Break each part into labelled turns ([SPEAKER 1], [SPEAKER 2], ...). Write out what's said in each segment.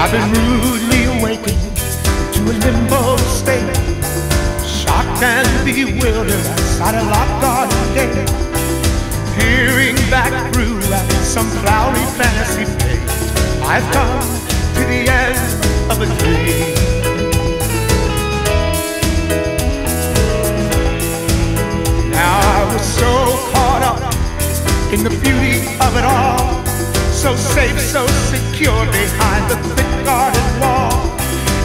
[SPEAKER 1] I've been awakened to a limbo state, shocked and bewildered outside a locked garden gate, peering back through at some flowery fantasy fate. I've come to the end of a dream. Now I was so caught up in the beauty of it all, so safe, so secure behind the thick garden wall.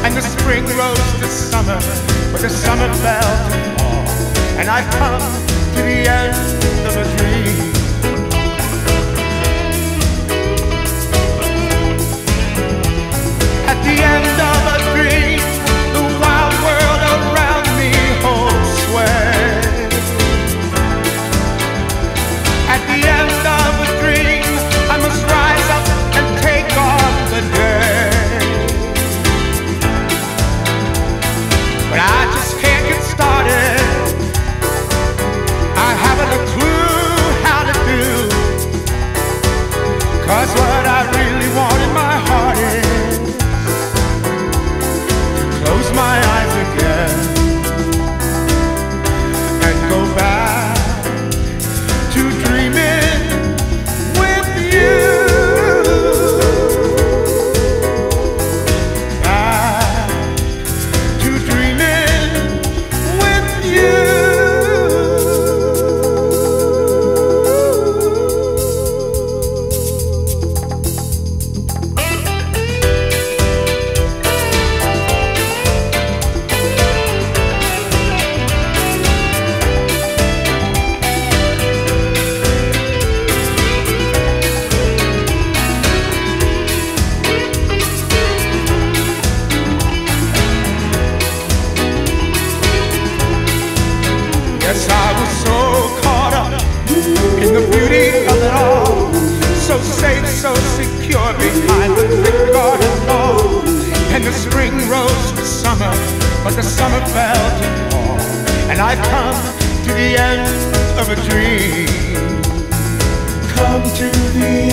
[SPEAKER 1] And the spring rose to summer, but the summer fell to fall. And I've come to the end safe, so secure behind the thick garden wall. And the spring rose to summer, but the summer fell to fall. And I've come to the end of a dream.
[SPEAKER 2] Come to the